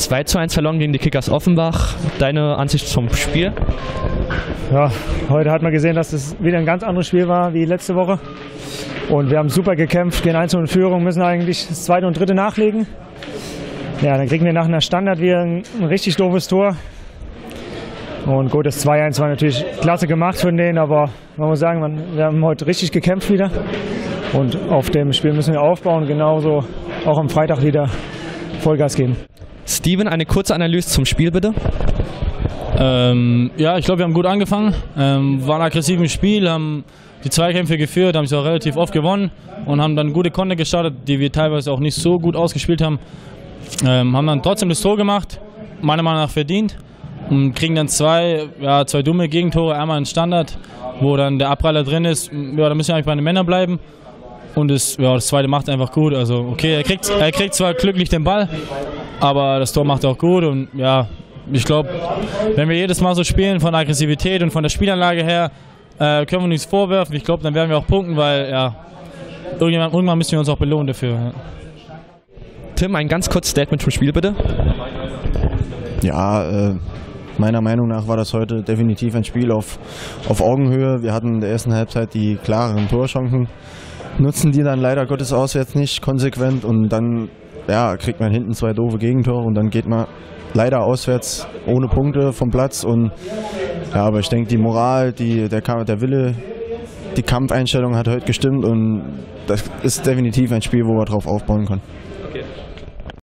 2 zu 1 verloren gegen die Kickers Offenbach. Deine Ansicht zum Spiel? Ja, heute hat man gesehen, dass es wieder ein ganz anderes Spiel war wie letzte Woche. Und wir haben super gekämpft, gehen 1 in Führung, müssen eigentlich das zweite und dritte nachlegen. Ja, dann kriegen wir nach einer Standard wieder ein, ein richtig doofes Tor. Und gut, das 2-1 war natürlich klasse gemacht von denen, aber man muss sagen, man, wir haben heute richtig gekämpft wieder. Und auf dem Spiel müssen wir aufbauen, genauso auch am Freitag wieder Vollgas geben. Steven, eine kurze Analyse zum Spiel bitte. Ähm, ja, ich glaube, wir haben gut angefangen, ähm, waren aggressiv im Spiel, haben die Zweikämpfe geführt, haben sie auch relativ oft gewonnen und haben dann gute Konter gestartet, die wir teilweise auch nicht so gut ausgespielt haben. Ähm, haben dann trotzdem das Tor gemacht, meiner Meinung nach verdient und kriegen dann zwei, ja, zwei dumme Gegentore, einmal in Standard, wo dann der Abpraller drin ist. Ja, da müssen wir eigentlich bei den Männern bleiben. Und das, ja, das zweite macht einfach gut. Also okay, er kriegt, er kriegt zwar glücklich den Ball, aber das Tor macht er auch gut. Und ja, ich glaube, wenn wir jedes Mal so spielen von Aggressivität und von der Spielanlage her, äh, können wir nichts vorwerfen. Ich glaube, dann werden wir auch punkten, weil ja, irgendwann, irgendwann müssen wir uns auch belohnen dafür. Ja. Tim, ein ganz kurzes Statement zum Spiel bitte. Ja, äh, meiner Meinung nach war das heute definitiv ein Spiel auf, auf Augenhöhe. Wir hatten in der ersten Halbzeit die klareren Torchancen, nutzen die dann leider Gottes auswärts nicht konsequent und dann ja, kriegt man hinten zwei doofe Gegentore und dann geht man leider auswärts ohne Punkte vom Platz und ja, aber ich denke, die Moral, die, der, der Wille, die Kampfeinstellung hat heute gestimmt und das ist definitiv ein Spiel, wo wir drauf aufbauen können.